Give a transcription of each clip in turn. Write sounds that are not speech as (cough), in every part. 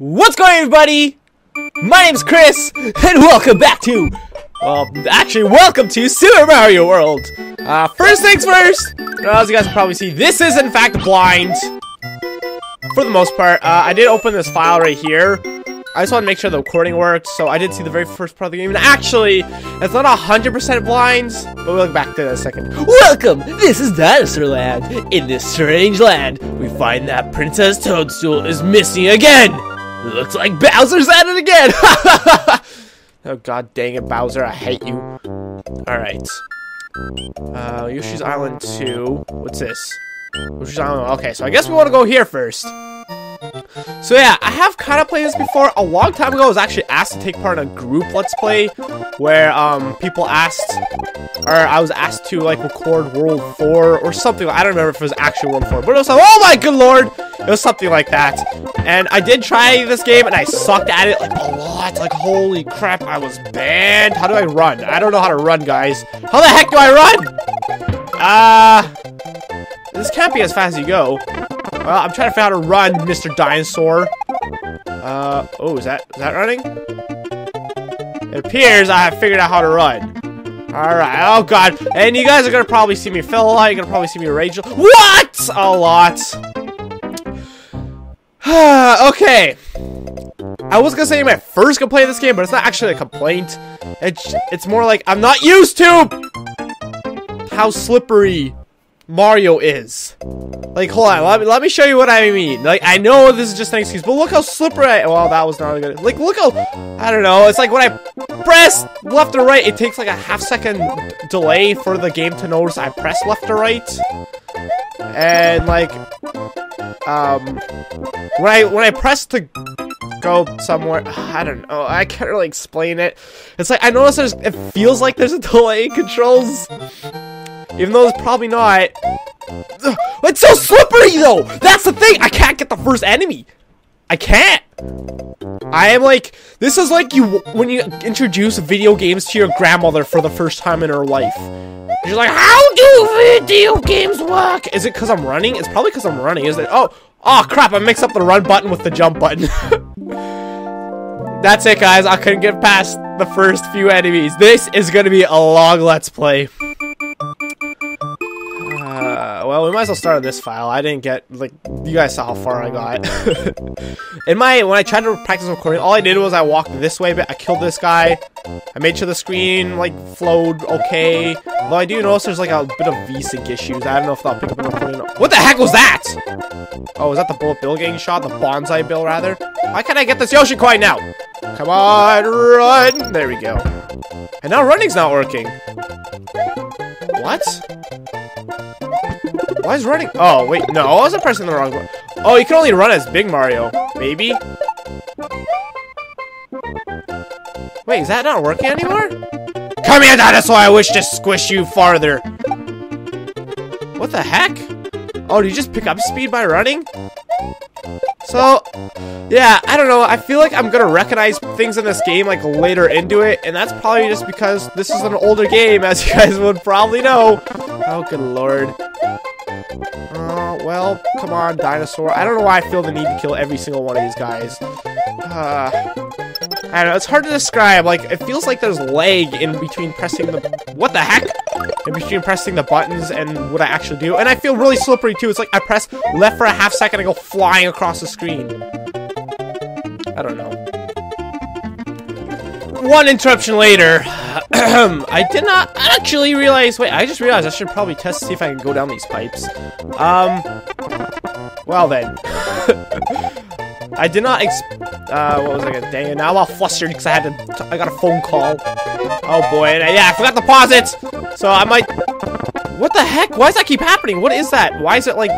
What's going on, everybody? My name's Chris, and welcome back to, well, actually, welcome to Super Mario World. Uh, first things first, as you guys can probably see, this is in fact blind. For the most part, uh, I did open this file right here. I just want to make sure the recording worked, so I did see the very first part of the game. And actually, it's not 100% blind, but we'll look back to that in a second. Welcome! This is Dinosaur Land. In this strange land, we find that Princess Toadstool is missing again. Looks like Bowser's at it again! (laughs) oh god dang it, Bowser, I hate you. Alright. Uh, Yoshi's Island 2. What's this? Yoshi's Island, okay, so I guess we want to go here first. So yeah, I have kind of played this before. A long time ago, I was actually asked to take part in a group Let's Play where um, people asked, or I was asked to like record World 4 or something. I don't remember if it was actually World 4, but it was like, oh my good lord, it was something like that. And I did try this game and I sucked at it like a lot. Like holy crap, I was banned. How do I run? I don't know how to run, guys. How the heck do I run? Uh, this can't be as fast as you go. Well, I'm trying to figure out how to run, Mr. Dinosaur. Uh, oh, is that, is that running? It appears I have figured out how to run. Alright, oh god. And you guys are gonna probably see me fail a lot. You're gonna probably see me rage What? A lot. (sighs) okay. I was gonna say my first complaint of this game, but it's not actually a complaint. It's, it's more like I'm not used to how slippery Mario is. Like, hold on, let me, let me show you what I mean. Like, I know this is just an excuse, but look how slippery I- Well, that was not good- Like, look how- I don't know, it's like when I press left or right, it takes like a half second delay for the game to notice I press left or right. And, like, um, when I, when I press to go somewhere, (sighs) I don't know, I can't really explain it. It's like, I notice there's- it feels like there's a delay in controls. Even though it's probably not. (sighs) It's so slippery though! That's the thing! I can't get the first enemy! I can't! I am like, this is like you when you introduce video games to your grandmother for the first time in her life. She's like, how do video games work? Is it because I'm running? It's probably because I'm running, isn't it? Oh, oh crap, I mixed up the run button with the jump button. (laughs) That's it guys, I couldn't get past the first few enemies. This is gonna be a long let's play. Well, we might as well start on this file. I didn't get, like, you guys saw how far I got. (laughs) In my, when I tried to practice recording, all I did was I walked this way, but I killed this guy. I made sure the screen, like, flowed okay. Though I do notice there's, like, a bit of VSync issues. I don't know if that'll pick up in recording. What the heck was that? Oh, is that the bullet bill getting shot? The bonsai bill, rather? Why can't I get this Yoshi coin now? Come on, run! There we go. And now running's not working. What? Why is running? Oh, wait, no, I wasn't pressing the wrong button. Oh, you can only run as Big Mario. Maybe? Wait, is that not working anymore? Come here, dinosaur! I wish to squish you farther. What the heck? Oh, do you just pick up speed by running? So, yeah, I don't know. I feel like I'm gonna recognize things in this game like later into it, and that's probably just because this is an older game, as you guys would probably know. Oh, good lord. Uh, well, come on, dinosaur. I don't know why I feel the need to kill every single one of these guys. Uh, I don't know, it's hard to describe. Like, it feels like there's lag in between pressing the... What the heck? In between pressing the buttons and what I actually do. And I feel really slippery, too. It's like I press left for a half second and go flying across the screen. I don't know. One interruption later, (clears throat) I did not actually realize. Wait, I just realized I should probably test to see if I can go down these pipes. Um, well then. (laughs) I did not ex- uh, what was I gonna, dang it, now I'm all flustered because I had to, I got a phone call. Oh boy, and I, yeah, I forgot to pause it! So I might, what the heck? Why does that keep happening? What is that? Why is it like,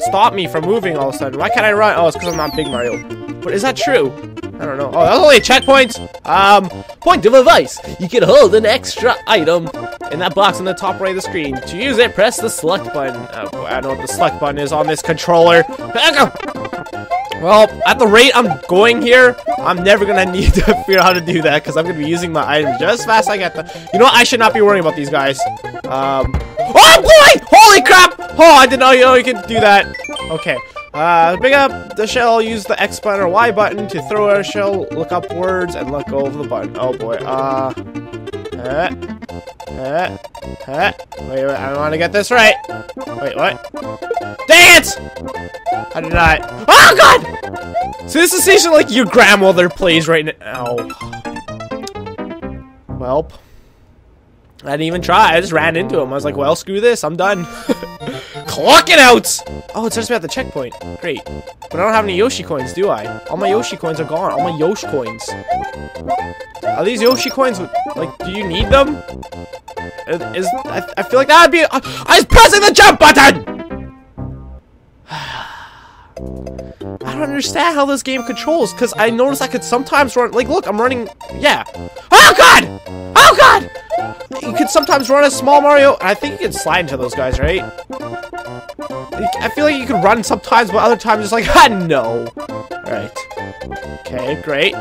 stop me from moving all of a sudden? Why can't I run? Oh, it's because I'm not Big Mario. But is that true? I don't know. Oh, that's only a checkpoint. Um, point of advice. You can hold an extra item in that box on the top right of the screen. To use it, press the select button. Oh, I don't know what the select button is on this controller. (laughs) Well, at the rate I'm going here, I'm never gonna (laughs) need to figure out how to do that because I'm gonna be using my items just as fast as I get them. You know what? I should not be worrying about these guys. Um, oh boy! Holy crap! Oh, I didn't know you know you could do that. Okay. Uh, pick up the shell, use the X button or Y button to throw a shell, look upwards, and let go of the button. Oh boy, uh... Uh, uh, uh, wait, wait, I want to get this right. Wait, what? Dang it! I did not. Oh god! So this is essentially like your grandmother plays right now. Welp. I didn't even try. I just ran into him. I was like, well, screw this. I'm done. (laughs) Clock it out! Oh, it starts me at the checkpoint. Great. But I don't have any Yoshi coins, do I? All my Yoshi coins are gone. All my Yoshi coins. Are these Yoshi coins, like, do you need them? Is, I, I feel like that would be- uh, I was pressing the jump button! I don't understand how this game controls, because I noticed I could sometimes run- like, look, I'm running- yeah. Oh god! Oh god! You could sometimes run a small Mario- and I think you can slide into those guys, right? I feel like you can run sometimes, but other times it's like, (laughs) ah, no. Alright. Okay, great.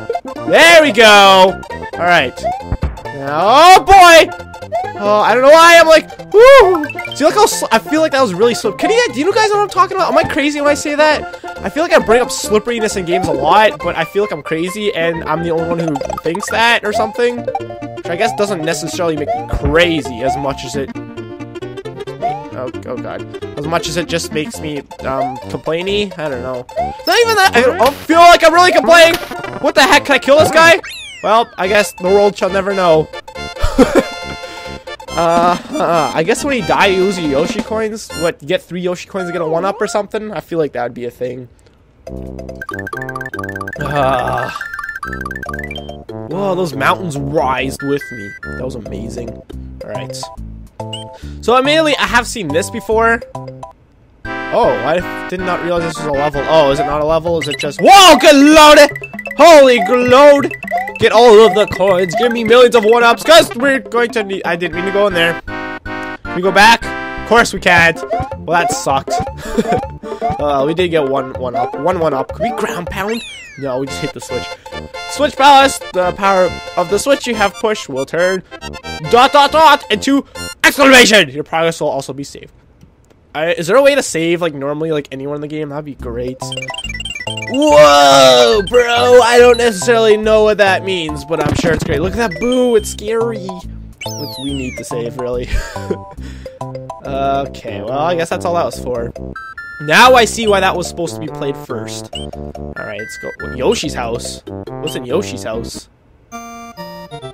There we go! Alright. Oh, boy! Oh, I don't know why I'm like, woo! See, look how I feel like that was really slow. Can you, do you guys know what I'm talking about? Am I crazy when I say that? I feel like I bring up slipperiness in games a lot, but I feel like I'm crazy and I'm the only one who thinks that or something. Which I guess doesn't necessarily make me crazy as much as it Oh, oh god. As much as it just makes me, um, complainy? I don't know. It's not even that- I don't feel like I'm really complaining! What the heck? Can I kill this guy? Well, I guess the world shall never know. (laughs) uh, (laughs) I guess when he die, you lose your Yoshi coins? What, you get three Yoshi coins to get a 1-up or something? I feel like that would be a thing. Uh, whoa, those mountains rised with me. That was amazing. Alright. So immediately, I have seen this before. Oh, I did not realize this was a level. Oh, is it not a level? Is it just... Whoa, good lord! Holy lord! Get all of the coins. Give me millions of one-ups, because we're going to need... I didn't mean to go in there. Can we go back? Of course we can't. Well, that sucked. (laughs) uh, we did get one one up. One one up. Can we ground pound? No, we just hit the switch. Switch palace. The power of the switch you have pushed will turn dot dot dot into exclamation. Your progress will also be saved. Uh, is there a way to save like normally like anyone in the game? That'd be great. Whoa, bro! I don't necessarily know what that means, but I'm sure it's great. Look at that boo! It's scary. What we need to save, really. (laughs) okay, well, I guess that's all that was for. Now I see why that was supposed to be played first. Alright, let's go. Yoshi's house? What's in Yoshi's house?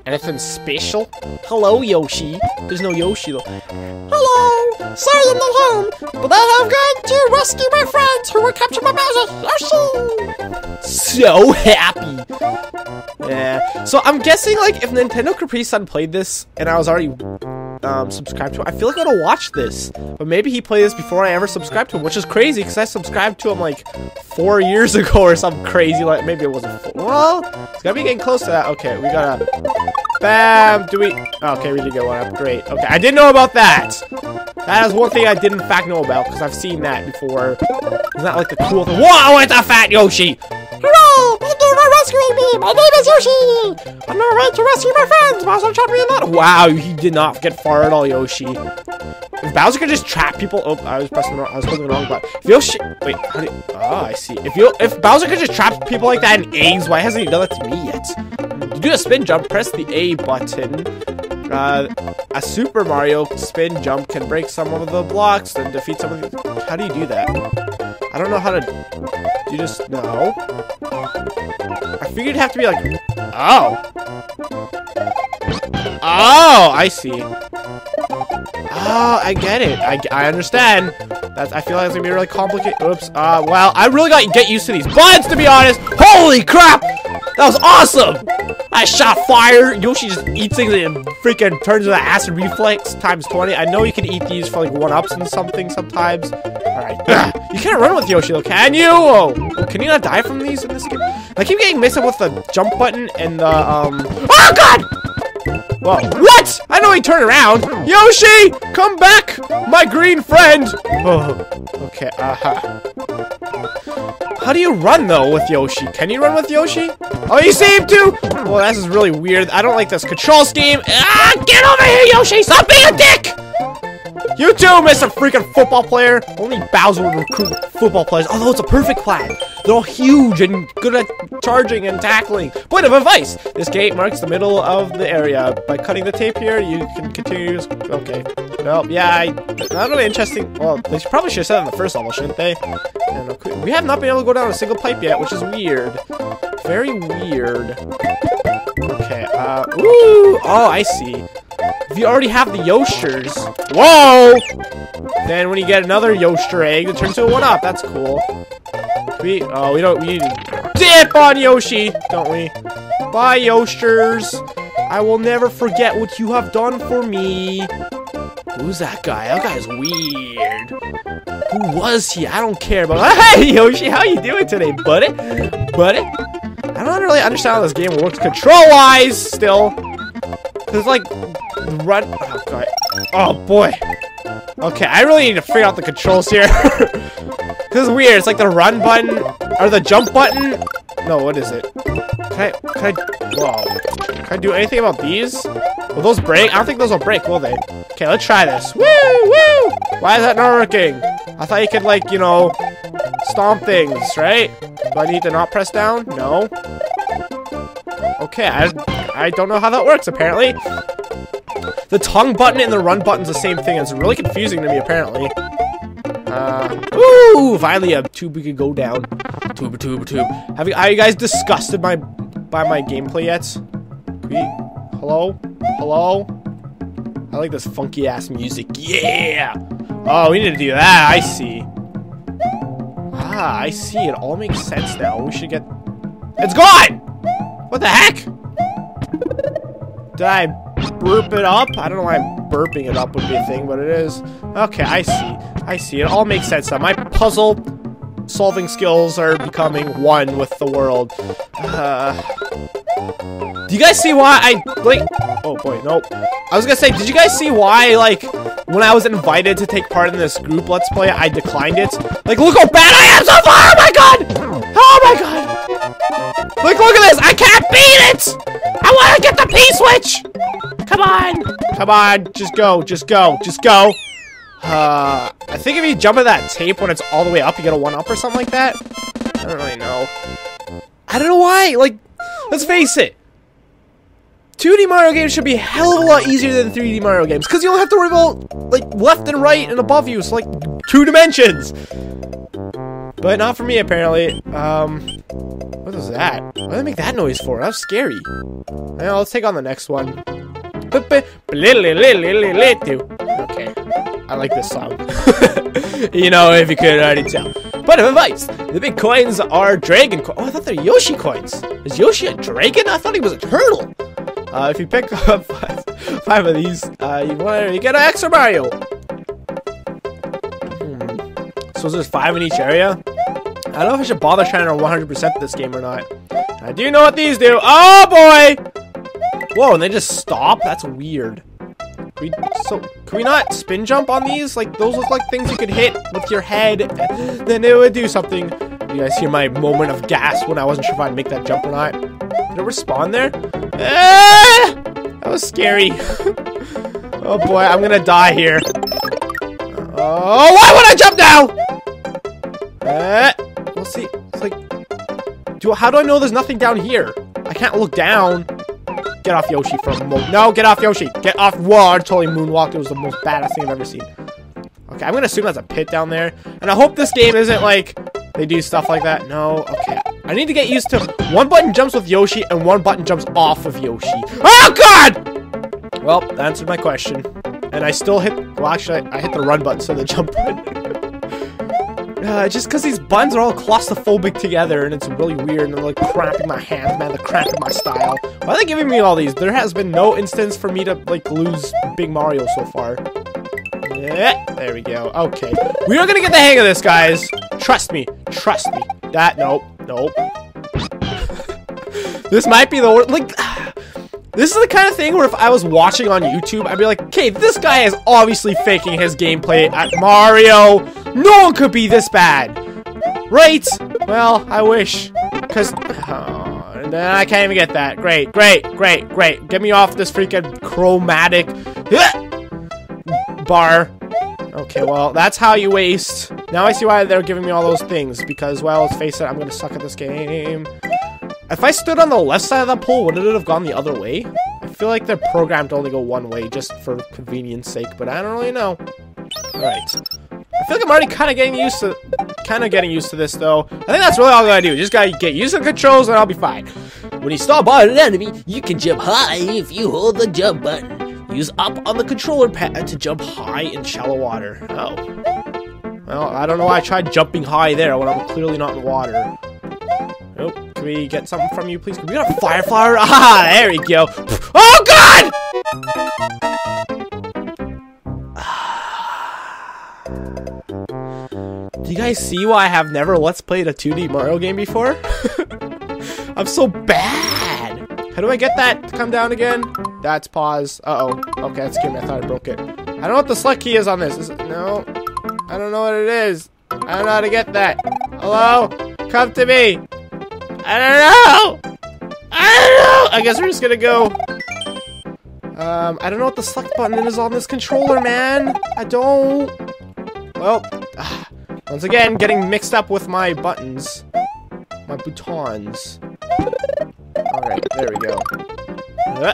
Anything special? Hello, Yoshi. There's no Yoshi, though. Hello! Sorry I'm not home, but I have gone to rescue my friends who were captured by Bowser. Yoshi! So happy! Yeah. So I'm guessing, like, if NintendoCapriSun played this, and I was already um, subscribed to him. I feel like I would watch this. But maybe he played this before I ever subscribed to him, which is crazy because I subscribed to him like four years (laughs) ago or something crazy. Like maybe it wasn't four. Well, it's gotta be getting close to that. Okay, we gotta. Bam! Do we? Okay, we did get one up. Great. Okay, I didn't know about that. That is one thing I did in fact know about because I've seen that before. Isn't that like the cool thing? Whoa! It's a fat Yoshi. Hooray! Thank you for rescuing me! My name is Yoshi! I'm on my way to rescue my friends! Bowser trapped me in that- Wow, he did not get far at all, Yoshi. If Bowser could just trap people- Oh, I was pressing the wrong- I was holding the wrong button. If Yoshi- Wait, how do you- Oh, I see. If you- If Bowser could just trap people like that in A's, why hasn't he done that to me yet? To do a spin jump, press the A button. Uh, a Super Mario spin jump can break some of the blocks and defeat some of the- How do you do that? I don't know how to... You just... No. I figured it'd have to be like... Oh. Oh, I see. Oh, I get it. I, I understand. That's, I feel like it's gonna be really complicated. Oops. Uh, well, I really got to get used to these buttons, to be honest. Holy crap! That was awesome! I shot fire. Yoshi just eats things and freaking turns into acid reflex times 20. I know you can eat these for like one-ups and something sometimes. Alright. you can't run with Yoshi though, can you? Oh, can you not die from these in this game? I keep getting mixed up with the jump button and the, um... Oh, God! Whoa. What? I know he turned around. Yoshi! Come back, my green friend! Oh, okay, uh-huh. How do you run, though, with Yoshi? Can you run with Yoshi? Oh, you seem to! Well, this is really weird. I don't like this control scheme. Ah, get over here, Yoshi! Stop being a dick! You too, Mr. Freaking Football Player. Only Bowser would recruit football players, although it's a perfect plan. They're all huge and good at charging and tackling. Point of advice. This gate marks the middle of the area. By cutting the tape here, you can continue. Okay. Well, yeah, I, not really interesting. Well, they probably should have said it in the first level, shouldn't they? And we have not been able to go down a single pipe yet, which is weird. Very weird. Okay, uh, ooh, oh, I see. If you already have the Yoshers, whoa! Then when you get another Yoster egg, it turns to a 1-up. That's cool. We, oh, we don't, we need to dip on Yoshi, don't we? Bye, Yosters. I will never forget what you have done for me. Who's that guy? That guy's weird. Who was he? I don't care about. (laughs) Hey, Yoshi, how you doing today, buddy? Buddy? I don't really understand how this game works control-wise, still. Cause like, run. Oh god. Oh boy. Okay, I really need to figure out the controls here. (laughs) this is weird. It's like the run button or the jump button. No, what is it? Can I? Can I? Whoa. Can I do anything about these? Will those break? I don't think those will break, will they? Okay, let's try this. Woo! Woo! Why is that not working? I thought you could like, you know, stomp things, right? Do I need to not press down? No. Okay, I, I don't know how that works, apparently. The tongue button and the run button's the same thing. It's really confusing to me, apparently. Uh, ooh, finally a tube we could go down. Tube, tube, tube. Have you, are you guys disgusted by, by my gameplay yet? We, hello? Hello? I like this funky ass music. Yeah! Oh, we need to do that. I see. Ah, I see. It all makes sense now. We should get... It's gone! What the heck? Did I burp it up? I don't know why I'm burping it up would be a thing, but it is. Okay, I see. I see. It all makes sense now. My puzzle solving skills are becoming one with the world. Uh, do you guys see why I, like, oh boy, nope. I was gonna say, did you guys see why, like, when I was invited to take part in this group Let's Play, I declined it? Like, look how bad I am so far! Oh my god! Oh my god! Like, look at this! I can't beat it! I wanna get the P-switch! Come on! Come on, just go, just go, just go. Uh, I think if you jump at that tape when it's all the way up, you get a 1-up or something like that. I don't really know. I don't know why, like, let's face it. 2D Mario games should be a hell of a lot easier than 3D Mario games, because you don't have to worry about, like, left and right and above you, so, like, two dimensions! But not for me, apparently. Um, what was that? What did they make that noise for? That was scary. Well, let's take on the next one. Okay. I like this song. you know, if you could already tell. But of advice, the big coins are dragon coins. Oh, I thought they're Yoshi coins. Is Yoshi a dragon? I thought he was a turtle. Uh, if you pick up five, five of these, uh, you, want, get an extra Mario. Hmm. So there's five in each area? I don't know if I should bother trying to 100% this game or not. I do know what these do. Oh, boy! Whoa, and they just stop? That's weird. Can we, so, can we not spin jump on these? Like, those look like things you could hit with your head, then it would do something. You guys hear my moment of gas when I wasn't sure if I'd make that jump or not? Did it respawn there? Ah! That was scary. (laughs) oh boy, I'm gonna die here. Oh, why would I jump now? Uh, we'll see. It's like, do how do I know there's nothing down here? I can't look down. Get off Yoshi from No, get off Yoshi. Get off. Whoa, I totally moonwalked. It was the most badass thing I've ever seen. Okay, I'm gonna assume that's a pit down there. And I hope this game isn't like they do stuff like that. No, okay. I need to get used to one button jumps with Yoshi and one button jumps off of Yoshi. Oh god! Well, that answered my question. And I still hit, well actually I hit the run button so the (laughs) jump button. Uh, just because these buttons are all claustrophobic together and it's really weird and they're like cramping my hands, man, they're cramping my style. Why are they giving me all these? There has been no instance for me to like lose Big Mario so far. Yeah, there we go. Okay. We are gonna get the hang of this, guys. Trust me. Trust me. That, nope. Nope. (laughs) this might be the worst. Like, (sighs) this is the kind of thing where if I was watching on YouTube, I'd be like, okay, this guy is obviously faking his gameplay at Mario. No one could be this bad. Right? Well, I wish. Because, oh, then I can't even get that. Great, great, great, great. Get me off this freaking chromatic bar. Okay, well, that's how you waste. Now I see why they're giving me all those things. Because, well, let's face it, I'm gonna suck at this game. If I stood on the left side of that pole, would it have gone the other way? I feel like they're programmed to only go one way, just for convenience sake, but I don't really know. Alright. I feel like I'm already kind of getting used to, kind of getting used to this, though. I think that's really all I gotta do. Just gotta get used to the controls, and I'll be fine. When you stop by an enemy, you can jump high if you hold the jump button. Use up on the controller pad to jump high in shallow water. Oh. Well, I don't know why I tried jumping high there when I'm clearly not in water. Oh, can we get something from you, please? Can we get a fire flower? (laughs) Ah, there we go. Oh, God! Do you guys see why I have never Let's Played a 2D Mario game before? (laughs) I'm so bad! How do I get that to come down again? That's pause. Uh-oh. Okay, that's me. I thought I broke it. I don't know what the select key is on this. Is it? No. I don't know what it is. I don't know how to get that. Hello? Come to me. I don't know. I don't know. I guess we're just gonna go. Um, I don't know what the select button is on this controller, man. I don't. Well, (sighs) once again, getting mixed up with my buttons. My boutons. Alright, there we go. Uh.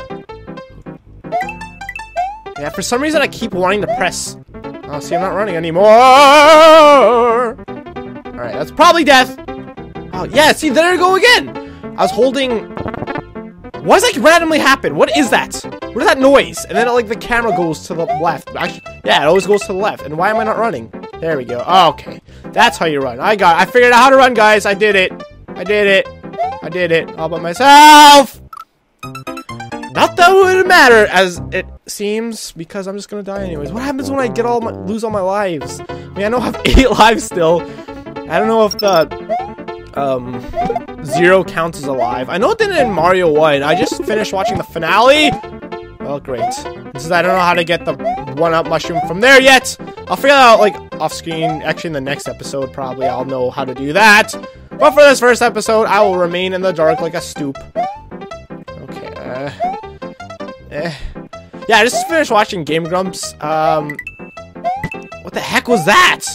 Yeah, for some reason I keep wanting to press. Oh, see, I'm not running anymore! Alright, that's probably death! Oh, yeah, see, there I go again! I was holding... What does, that randomly happen? What is that? What is that noise? And then, like, the camera goes to the left. Actually, yeah, it always goes to the left. And why am I not running? There we go. Oh, okay. That's how you run. I got. I figured out how to run, guys. I did it. I did it. I did it all by myself! Not that it would matter, as it seems, because I'm just gonna die anyways. What happens when I get all my lose all my lives? I mean, I know I have (laughs) eight lives still. I don't know if the um zero counts as alive. I know it didn't in Mario 1. I just finished watching the finale. Well, great. Since I don't know how to get the one-up mushroom from there yet, I'll figure that out, like, off-screen. Actually, in the next episode, probably, I'll know how to do that. But for this first episode, I will remain in the dark like a stoop. Okay, uh... Eh. Yeah, I just finished watching Game Grumps. Um... What the heck was that?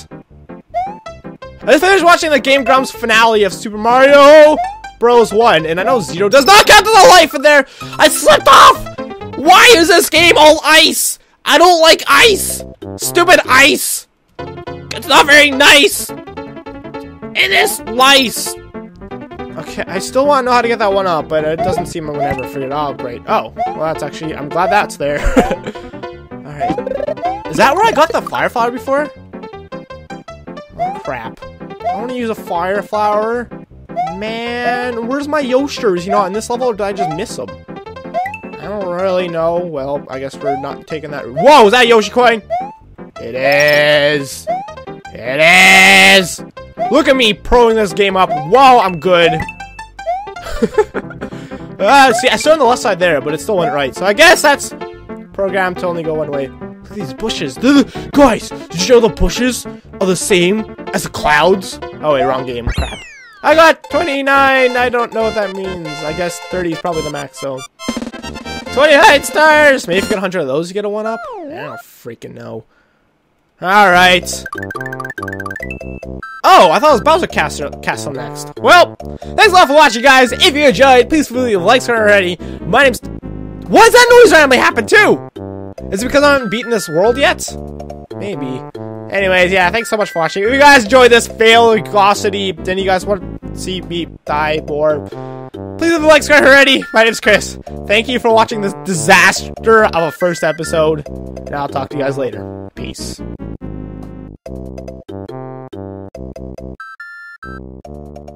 I just finished watching the Game Grumps finale of Super Mario Bros. 1, and I know Zero does not count as a life in there! I slipped off! Why is this game all ice? I don't like ice! Stupid ice! It's not very nice! It is nice! Okay, I still want to know how to get that one up, but it doesn't seem I'm gonna ever figure it out. Great. Oh, well that's actually, I'm glad that's there. (laughs) Alright. Is that where I got the fire flower before? Oh crap. I want to use a fire flower. Man, where's my Yoshers? You know, in this level, did I just miss them? I don't really know. Well, I guess we're not taking that. Whoa, is that Yoshi coin? It is. It is. Look at me proing this game up. Whoa, I'm good. ah, (laughs) see, I started on the left side there, but it still went right. So I guess that's programmed to only go one way. Look at these bushes. Guys, did you know the bushes are the same as the clouds? Oh, wait, wrong game. Crap. I got 29. I don't know what that means. I guess 30 is probably the max, so. 29 stars! Maybe if you get 100 of those, you get a 1-up? I don't freaking know. Alright. Oh, I thought it was Bowser Castle, Castle next. Well, thanks a lot for watching, guys. If you enjoyed, please leave a like already. My name's... What does that noise randomly happen, too? Is it because I haven't beaten this world yet? Maybe. Anyways, yeah, thanks so much for watching. If you guys enjoyed this fail velocity, then you guys want to see me die more, Please leave a like, subscribe already. My name's Chris. Thank you for watching this disaster of a first episode, and I'll talk to you guys later. Peace. Thank you.